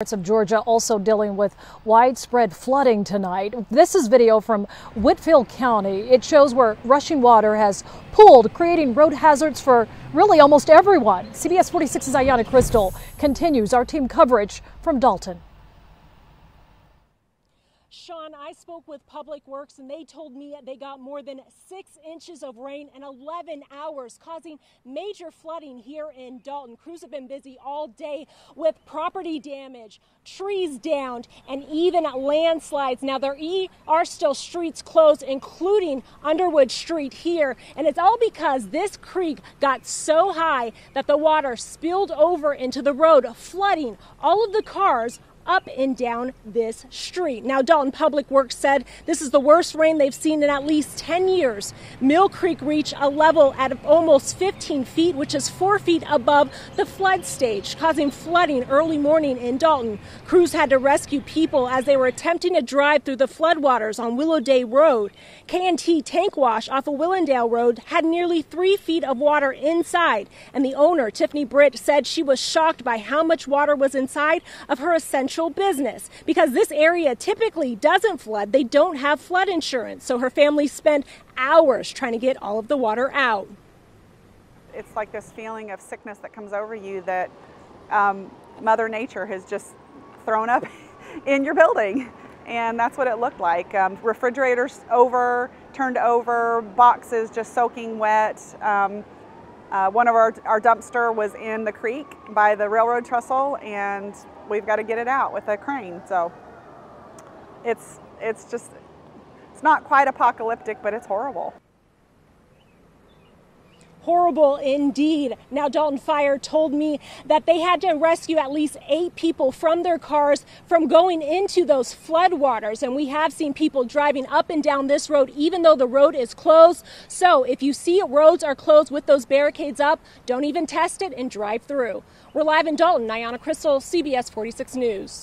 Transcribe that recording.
Parts of Georgia also dealing with widespread flooding tonight. This is video from Whitfield County. It shows where rushing water has pooled, creating road hazards for really almost everyone. CBS 46's Ayanna Crystal continues our team coverage from Dalton. Sean, I spoke with Public Works and they told me they got more than six inches of rain in 11 hours, causing major flooding here in Dalton. Crews have been busy all day with property damage, trees downed, and even landslides. Now, there are still streets closed, including Underwood Street here, and it's all because this creek got so high that the water spilled over into the road, flooding all of the cars up and down this street. Now, Dalton Public Works said this is the worst rain they've seen in at least 10 years. Mill Creek reached a level at almost 15 feet, which is four feet above the flood stage, causing flooding early morning in Dalton. Crews had to rescue people as they were attempting to drive through the floodwaters on Willowdale Road. K&T Tank Wash off of Willowdale Road had nearly three feet of water inside, and the owner, Tiffany Britt, said she was shocked by how much water was inside of her essential business because this area typically doesn't flood. They don't have flood insurance. So her family spent hours trying to get all of the water out. It's like this feeling of sickness that comes over you that um, Mother Nature has just thrown up in your building. And that's what it looked like. Um, refrigerators over, turned over, boxes just soaking wet. Um, uh, one of our, our dumpster was in the creek by the railroad trestle and we've got to get it out with a crane. So it's, it's just, it's not quite apocalyptic, but it's horrible. Horrible indeed. Now, Dalton Fire told me that they had to rescue at least eight people from their cars from going into those floodwaters. And we have seen people driving up and down this road, even though the road is closed. So, if you see roads are closed with those barricades up, don't even test it and drive through. We're live in Dalton. Ayanna Crystal, CBS 46 News.